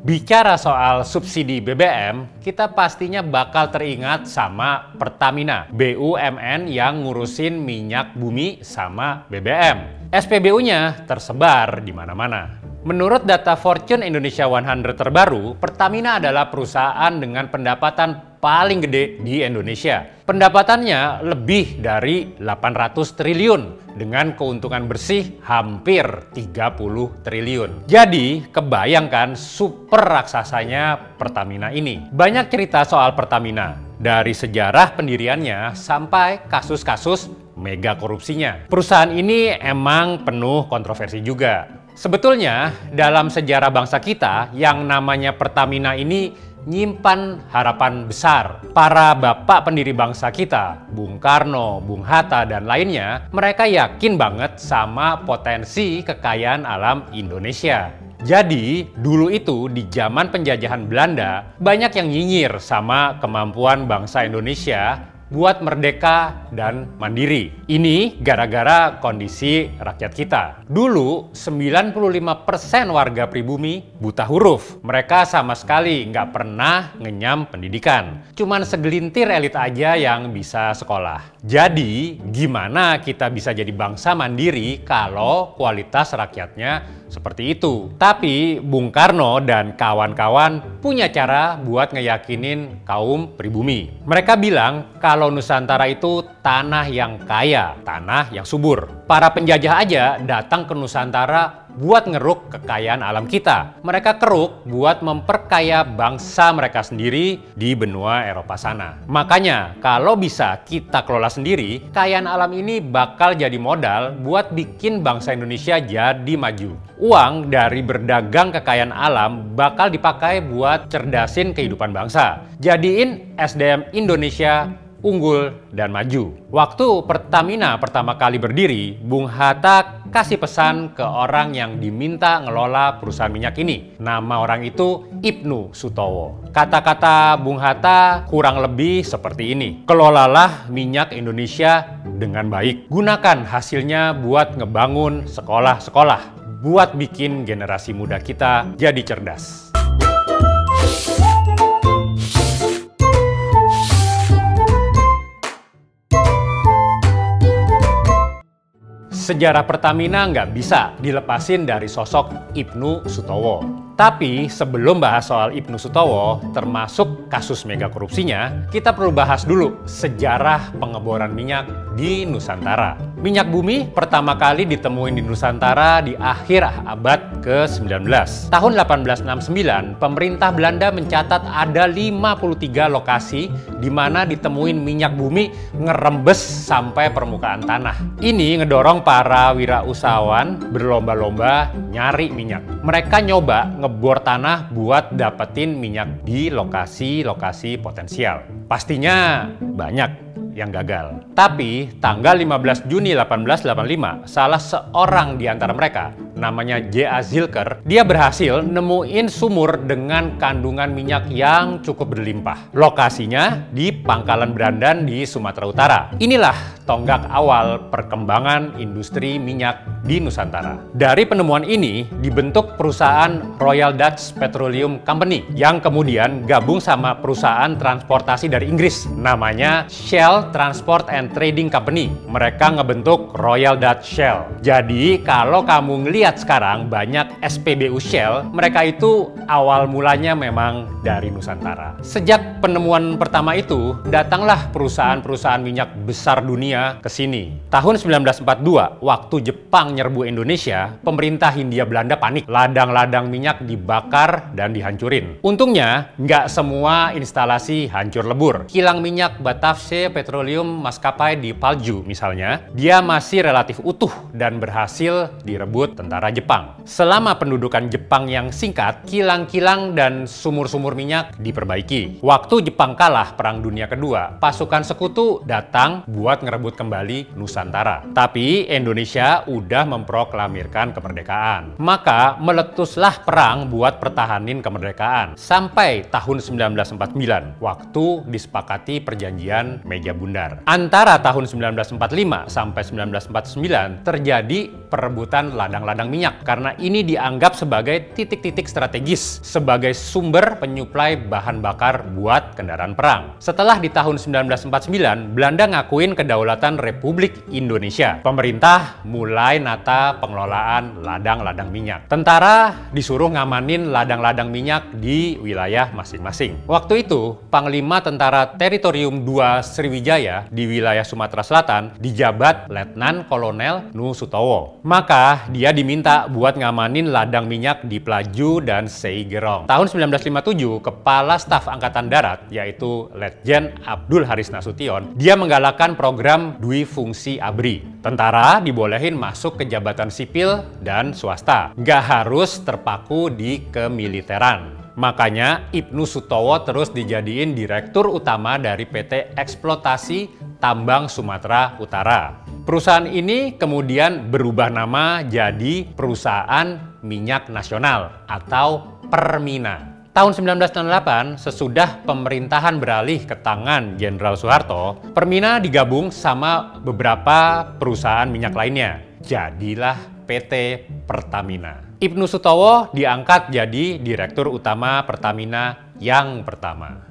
Bicara soal subsidi BBM, kita pastinya bakal teringat sama Pertamina, BUMN yang ngurusin minyak bumi sama BBM. SPBU-nya tersebar di mana-mana. Menurut data Fortune Indonesia 100 terbaru, Pertamina adalah perusahaan dengan pendapatan paling gede di Indonesia. Pendapatannya lebih dari 800 triliun dengan keuntungan bersih hampir 30 triliun. Jadi, kebayangkan super raksasanya Pertamina ini. Banyak cerita soal Pertamina, dari sejarah pendiriannya sampai kasus-kasus mega korupsinya. Perusahaan ini emang penuh kontroversi juga. Sebetulnya dalam sejarah bangsa kita yang namanya Pertamina ini nyimpan harapan besar. Para bapak pendiri bangsa kita, Bung Karno, Bung Hatta, dan lainnya, mereka yakin banget sama potensi kekayaan alam Indonesia. Jadi, dulu itu di zaman penjajahan Belanda, banyak yang nyinyir sama kemampuan bangsa Indonesia buat merdeka dan mandiri. Ini gara-gara kondisi rakyat kita. Dulu 95% warga pribumi buta huruf. Mereka sama sekali nggak pernah ngenyam pendidikan. Cuman segelintir elit aja yang bisa sekolah. Jadi gimana kita bisa jadi bangsa mandiri kalau kualitas rakyatnya seperti itu. Tapi Bung Karno dan kawan-kawan punya cara buat ngeyakinin kaum pribumi. Mereka bilang kalau Nusantara itu tanah yang kaya, tanah yang subur. Para penjajah aja datang ke Nusantara buat ngeruk kekayaan alam kita. Mereka keruk buat memperkaya bangsa mereka sendiri di benua Eropa sana. Makanya, kalau bisa kita kelola sendiri, kekayaan alam ini bakal jadi modal buat bikin bangsa Indonesia jadi maju. Uang dari berdagang kekayaan alam bakal dipakai buat cerdasin kehidupan bangsa. Jadiin SDM Indonesia unggul, dan maju. Waktu Pertamina pertama kali berdiri, Bung Hatta kasih pesan ke orang yang diminta ngelola perusahaan minyak ini. Nama orang itu Ibnu Sutowo. Kata-kata Bung Hatta kurang lebih seperti ini. Kelolalah minyak Indonesia dengan baik. Gunakan hasilnya buat ngebangun sekolah-sekolah. Buat bikin generasi muda kita jadi cerdas. Sejarah Pertamina nggak bisa dilepasin dari sosok Ibnu Sutowo. Tapi sebelum bahas soal Ibnu Sutowo, termasuk kasus mega korupsinya, kita perlu bahas dulu sejarah pengeboran minyak di Nusantara. Minyak bumi pertama kali ditemuin di Nusantara di akhir abad ke-19. Tahun 1869, pemerintah Belanda mencatat ada 53 lokasi di mana ditemuin minyak bumi ngerembes sampai permukaan tanah. Ini ngedorong para wirausahawan berlomba-lomba nyari minyak. Mereka nyoba ngebor tanah buat dapetin minyak di lokasi-lokasi potensial. Pastinya banyak yang gagal. Tapi tanggal 15 Juni 1885, salah seorang di antara mereka, namanya J.A. Zilker, dia berhasil nemuin sumur dengan kandungan minyak yang cukup berlimpah. Lokasinya di Pangkalan Berandan di Sumatera Utara. Inilah tonggak awal perkembangan industri minyak di Nusantara. Dari penemuan ini dibentuk perusahaan Royal Dutch Petroleum Company yang kemudian gabung sama perusahaan transportasi dari Inggris namanya Shell Transport and Trading Company. Mereka ngebentuk Royal Dutch Shell. Jadi kalau kamu ngelihat sekarang banyak SPBU Shell, mereka itu awal mulanya memang dari Nusantara. Sejak penemuan pertama itu, datanglah perusahaan-perusahaan minyak besar dunia ke sini. Tahun 1942, waktu Jepang nyerbu Indonesia, pemerintah Hindia Belanda panik. Ladang-ladang minyak dibakar dan dihancurin. Untungnya, nggak semua instalasi hancur lebur. Kilang minyak Batavse Petroleum petroleum maskapai di Palju misalnya, dia masih relatif utuh dan berhasil direbut tentara Jepang. Selama pendudukan Jepang yang singkat, kilang-kilang dan sumur-sumur minyak diperbaiki. Waktu Jepang kalah Perang Dunia Kedua, pasukan sekutu datang buat ngerebut kembali Nusantara. Tapi Indonesia udah memproklamirkan kemerdekaan. Maka meletuslah perang buat pertahanin kemerdekaan. Sampai tahun 1949, waktu disepakati perjanjian Meja Bundar. Antara tahun 1945 sampai 1949 terjadi perebutan ladang-ladang minyak karena ini dianggap sebagai titik-titik strategis sebagai sumber penyuplai bahan bakar buat kendaraan perang. Setelah di tahun 1949, Belanda ngakuin kedaulatan Republik Indonesia. Pemerintah mulai nata pengelolaan ladang-ladang minyak. Tentara disuruh ngamanin ladang-ladang minyak di wilayah masing-masing. Waktu itu, Panglima Tentara Teritorium II Sriwijaya di wilayah Sumatera Selatan dijabat Letnan Kolonel Nu Sutowo. Maka dia diminta buat ngamanin ladang minyak di Pelaju dan Seigerong. Tahun 1957, Kepala Staf Angkatan Darat, yaitu Letjen Abdul Haris Nasution, dia menggalakkan program Dwi Fungsi ABRI. Tentara dibolehin masuk ke jabatan sipil dan swasta. Nggak harus terpaku di kemiliteran. Makanya Ibnu Sutowo terus dijadiin direktur utama dari PT Eksploitasi Tambang Sumatera Utara. Perusahaan ini kemudian berubah nama jadi Perusahaan Minyak Nasional atau Permina. Tahun 1998, sesudah pemerintahan beralih ke tangan Jenderal Soeharto, Permina digabung sama beberapa perusahaan minyak lainnya. Jadilah PT Pertamina. Ibnu Sutowo diangkat jadi Direktur Utama Pertamina yang pertama.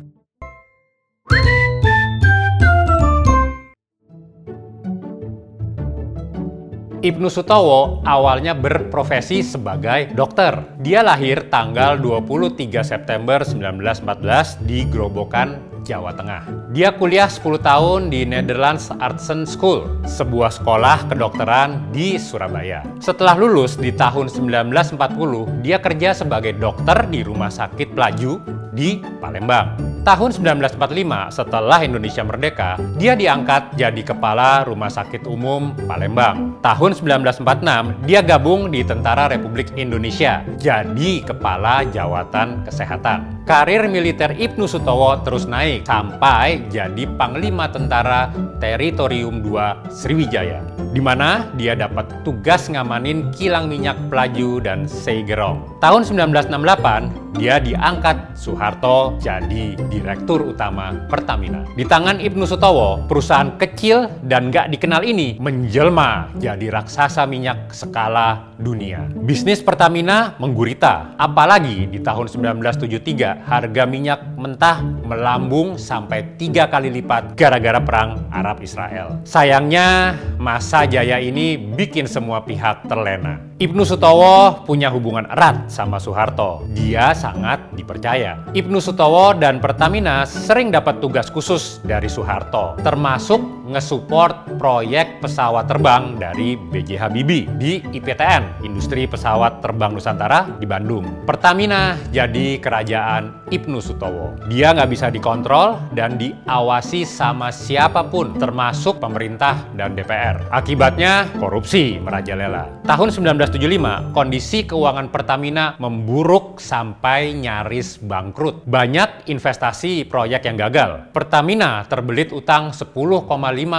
Ibnu Sutowo awalnya berprofesi sebagai dokter. Dia lahir tanggal 23 September 1914 di Grobogan, Jawa Tengah. Dia kuliah 10 tahun di Netherlands Artsen School, sebuah sekolah kedokteran di Surabaya. Setelah lulus di tahun 1940, dia kerja sebagai dokter di Rumah Sakit Pelaju di Palembang. Tahun 1945, setelah Indonesia merdeka, dia diangkat jadi kepala Rumah Sakit Umum Palembang. Tahun 1946, dia gabung di Tentara Republik Indonesia, jadi kepala Jawatan Kesehatan. Karir militer Ibnu Sutowo terus naik sampai jadi Panglima Tentara Teritorium II Sriwijaya, di mana dia dapat tugas ngamanin kilang minyak Pelaju dan Seigerong. Tahun 1968, dia diangkat Soeharto jadi Direktur Utama Pertamina. Di tangan Ibnu Sutowo, perusahaan kecil dan gak dikenal ini menjelma jadi raksasa minyak skala dunia. Bisnis Pertamina menggurita, apalagi di tahun 1973 harga minyak mentah melambung sampai tiga kali lipat gara-gara perang Arab Israel. Sayangnya, masa jaya ini bikin semua pihak terlena. Ibnu Sutowo punya hubungan erat sama Soeharto. Dia sangat dipercaya. Ibnu Sutowo dan Pertamina sering dapat tugas khusus dari Soeharto, termasuk ngesupport proyek pesawat terbang dari BJ Habibie di IPTN, Industri Pesawat Terbang Nusantara di Bandung. Pertamina jadi kerajaan Ibnu Sutowo. Dia nggak bisa dikontrol dan diawasi sama siapa pun, termasuk pemerintah dan DPR. Akibatnya korupsi merajalela. Tahun 19 1975, kondisi keuangan Pertamina memburuk sampai nyaris bangkrut. Banyak investasi proyek yang gagal. Pertamina terbelit utang 10,5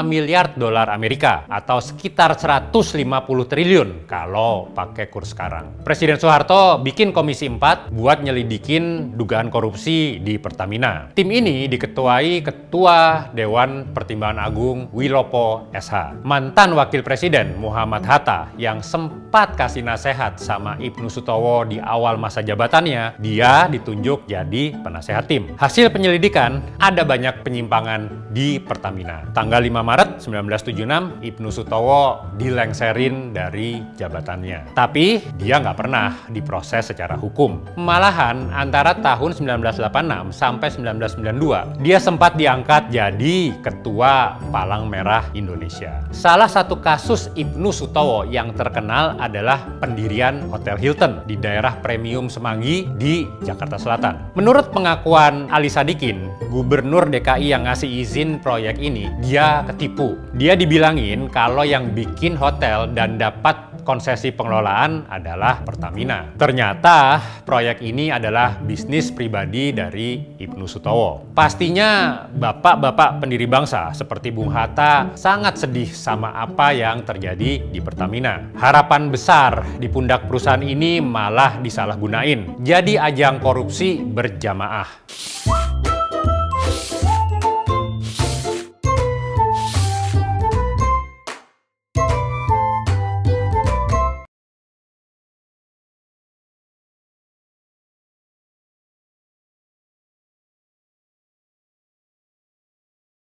miliar dolar Amerika atau sekitar 150 triliun kalau pakai kurs sekarang. Presiden Soeharto bikin Komisi 4 buat nyelidikin dugaan korupsi di Pertamina. Tim ini diketuai Ketua Dewan Pertimbangan Agung Wilopo SH. Mantan Wakil Presiden Muhammad Hatta yang sempat kasih nasihat sama Ibnu Sutowo di awal masa jabatannya, dia ditunjuk jadi penasehat tim. Hasil penyelidikan, ada banyak penyimpangan di Pertamina. Tanggal 5 Maret 1976, Ibnu Sutowo dilengserin dari jabatannya. Tapi dia nggak pernah diproses secara hukum. Malahan antara tahun 1986 sampai 1992, dia sempat diangkat jadi Ketua Palang Merah Indonesia. Salah satu kasus Ibnu Sutowo yang terkenal adalah adalah pendirian Hotel Hilton di daerah Premium Semanggi di Jakarta Selatan. Menurut pengakuan Ali Sadikin, gubernur DKI yang ngasih izin proyek ini, dia ketipu. Dia dibilangin kalau yang bikin hotel dan dapat konsesi pengelolaan adalah Pertamina. Ternyata proyek ini adalah bisnis pribadi dari Ibnu Sutowo. Pastinya bapak-bapak pendiri bangsa seperti Bung Hatta sangat sedih sama apa yang terjadi di Pertamina. Harapan besar di pundak perusahaan ini malah disalahgunain. Jadi ajang korupsi berjamaah.